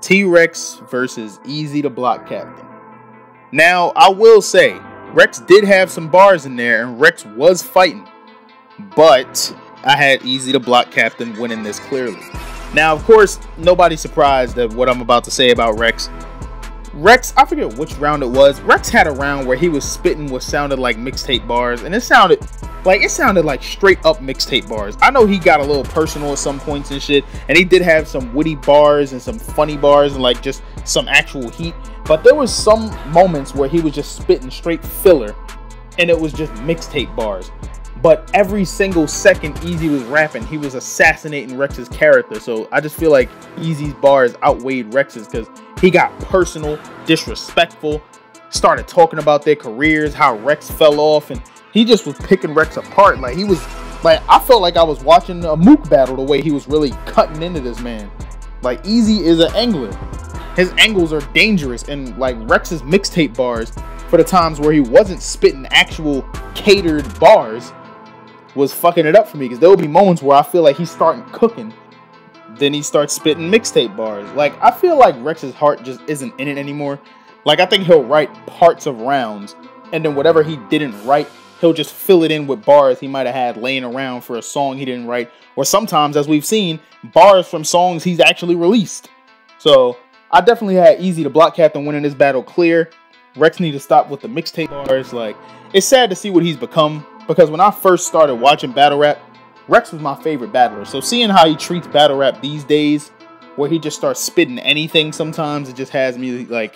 T Rex versus EZ Da Block Captain. Now, I will say, Rex did have some bars in there, and Rex was fighting. But I had EZ Da Block Captain winning this clearly. Now, of course, nobody's surprised at what I'm about to say about Rex. Rex, I forget which round it was. Rex had a round where he was spitting what sounded like mixtape bars, and it sounded like it sounded like straight up mixtape bars. I know he got a little personal at some points and shit, and he did have some witty bars and some funny bars and like just some actual heat. But there was some moments where he was just spitting straight filler, and it was just mixtape bars. But every single second Easy was rapping, he was assassinating Rex's character. So I just feel like Easy's bars outweighed Rex's because he got personal, disrespectful, started talking about their careers, how Rex fell off, and he just was picking Rex apart. Like he was like I felt like I was watching a Mook battle the way he was really cutting into this man. Like Easy is an angler. His angles are dangerous and like Rex's mixtape bars for the times where he wasn't spitting actual catered bars was fucking it up for me because there will be moments where I feel like he's starting cooking, then he starts spitting mixtape bars. Like I feel like Rex's heart just isn't in it anymore. Like I think he'll write parts of rounds, and then whatever he didn't write, he'll just fill it in with bars he might have had laying around for a song he didn't write, or sometimes, as we've seen, bars from songs he's actually released. So I definitely had EZ Da Block Captain winning this battle clear. Rex need to stop with the mixtape bars. Like it's sad to see what he's become because when I first started watching battle rap, Rex was my favorite battler. So seeing how he treats battle rap these days, where he just starts spitting anything sometimes, it just has me like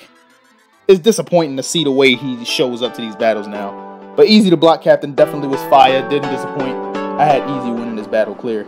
it's disappointing to see the way he shows up to these battles now. But EZ Da Block Captain definitely was fire, didn't disappoint. I had Easy winning this battle clear.